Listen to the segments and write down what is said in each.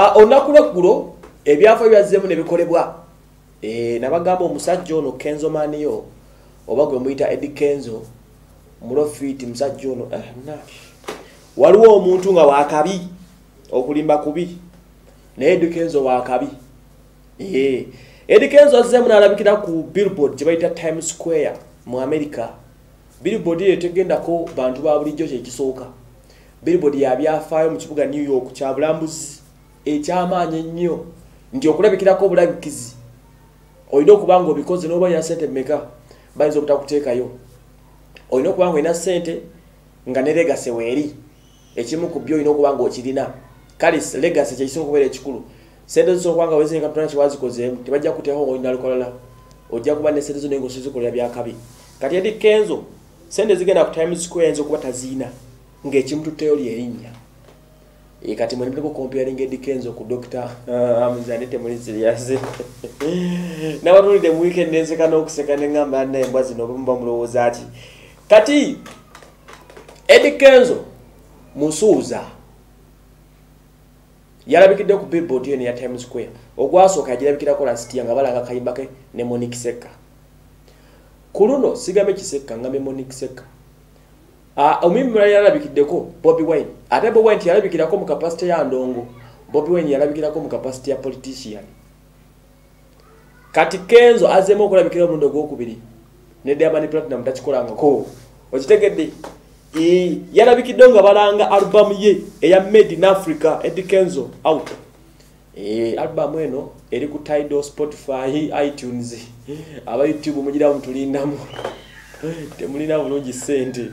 Ah, olunaku lweggulo ebyafa byazzeemu ne bikolebwa. Eh, nabagamba omusajja ono kenzo maniyo oba gwe muyita edi kenzo mulofiti musajja ono eh, waliwo omuntu nga wakabi okulimba kubi naye edi kenzo wakabi. Eh, edi kenzo azzeemu n'alabikira ku billboard gye bayita times square mu america. Billboard eyo tegendako bantu ba bulijjo kyekisooka billboard yabyafaayo mu kibuga new york kya bulambuzi ekyamaanyi ennyo nti okulabikirako obulabikizi olina okuba nga obikoze noba olina sente mmeka bayinza obutakuteekayo? Olina okuba nga olina sente nga ne legase weeri ekimu ku byo olina okuba nga okirina. Kale legase kyekisinga okubeera ekikulu sente zisobola okuba nga wezinkatona kiwazikozeemu tebajja kuteekawo nga olina lukolala ojja kuba ne sente zo naye ngaosizikolera byakabi kati edi kenzo sente zigenda ku times square yinza okuba taziina ng'ekimu tutteyo lyerinnya kati mwe nimuliko comparing Eddie Kenzo ku Dr. Amuzane temuli serious. Nabatulide mu weekend nenseka n'okuseka ne ngamba naye embwa zino obumu bamulowooza ki. Kati Eddie Kenzo musuuza yalabikidde ku billboard yo ya Times Square ogwasooka yagirabikirako lasitiya nga balanga kayimba ke ne Monique Seka. Ku luno sigambe Kiseka ngambe Monique Ah, omwimi mulala yalabikiddeko Bobby Wine. Ate Bobby Wine yalabikirako mu capacity ya ndongo. Bobby Wine yalabikirako mu capacity ya politician. Kati Kenzo azemo okulabikira omulundi ogwokubiri. Ne Diamond Platinum takikolangako. Okitegedde? Ee, yalabikidde nga balanga album ye eya Made in Africa Eddie Kenzo out. Ee, album eno eri ku Tidal, Spotify, iTunes. Aba YouTube mugira mutulindamu. Temulina bulungi sente.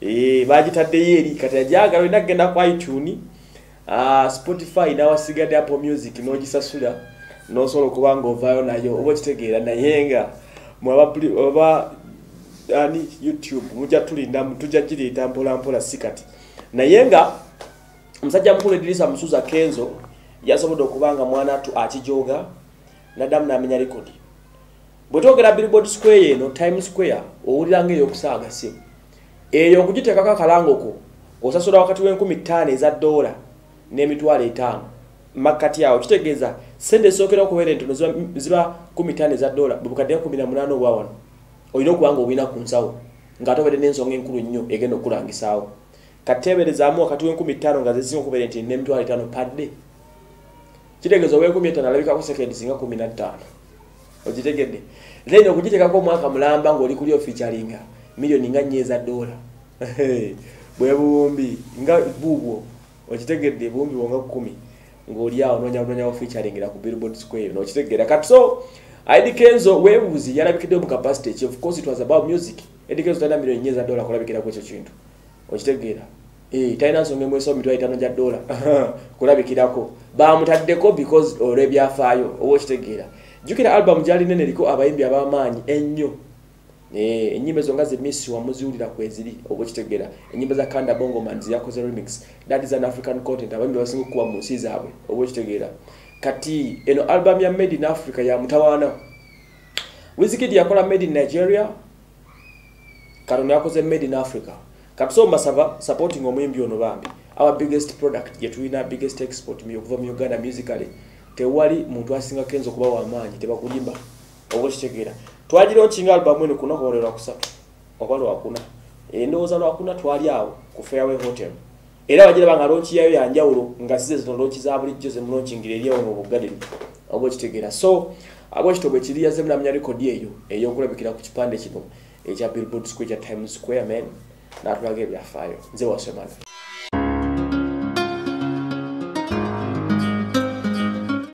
Eh bagitaddeyo eri kati ajagala olina kugenda ku iTunes uh, Spotify n'awasigadde Apple Music n'ogisasula n'osobola okuba nga ovaayo nayo oba okitegeera naye nga mwaba oba ani YouTube mujja tulinda tujja gireeta mpola mpola si kati. Naye nga omusajja mukulu Edirisa Musuza Kenzo yasobodde okuba nga mwana tu akijoga naddamu n'amenya rekodi bwe twogera Billboard Square eno Times Square owulira ng'ey'okusaagase eyo okugiteekako akalangoko osasula wakati w'enkumi ttaano eza ddoola n'emitwalo etaano. Makkati awo kitegeeza sente esookera okubeera entono ziba, kumi ttaano eza ddoola bubukaddeyo kumi na munaana obwa wano olina okuba nga obwina ku nsawo ng'ate obedde n'ensonga enkulu nnyo egenda okulangisaawo kateeberezaamu wakati w'enkumi ttaano nga zisinga okubeera nti n'emitwalo etaano padde. Kitegeeza ow'enkumi etaano alabikako sekendi singa kumi na ttaano. Okitegedde then okugiteekako omwaka mulamba ng'oli kuli oficharinga milioni nga nnyo eza ddoola bwe buwumbi nga buubwo okitegedde buwumbi bwonga kumi ng'oli awo noonyaononyawo featuringira ku billboard square nookitegeera kati so Eddie Kenzo weebuuzi yalabikidde mu capacity ki of course it was about music. Eddie Kenzo talina milioni nnyo eza ddoola kulabikirako ekyo kintu. Okitegeera. Eh, talina nsonga emwesa omitwalo etaano gya ddoola kulabikirako. Bamutaddeko because olw'ebyafaayo oba okitegeera. Jjukira album gyali nene eriko abayimbi ab'amaanyi ennyo enyimba ezo nga zemmisi wamuziwulira kweziri oba okitegeera enyimba za kanda bongo man yakoze remix. That is an african content abayimbi basinga okukuba mu nsi zaabwe oba okitegeera kati eno album ya made in africa ya mutawaana. Wizikid yakola made in nigeria. Katono yakoze made in africa. Kati so masaba supporting omuyimbi ono bambi. Our biggest product gyetulina biggest export okuva mu uganda musically tewali muntu asinga kenzo okuba wamaanyi tebakulimba oba okitegeera twagira okinga albamu eno kunaku olwo lwakusatu oba lwakuna endowooza lwakuna twali awo ku fairway hotel. Era bagira banga lonki yayo yanjawulo nga size zino lonki za bulijjo zemulonkingira eryawo mu bugadeni oba okitegeera so abwekito bwe kiri yazze munamenya rekodi eyo ey'okulabikira ku kipande kino ekya billboard square kya times square man n'atulaga ebyafaayo. Nze wasemana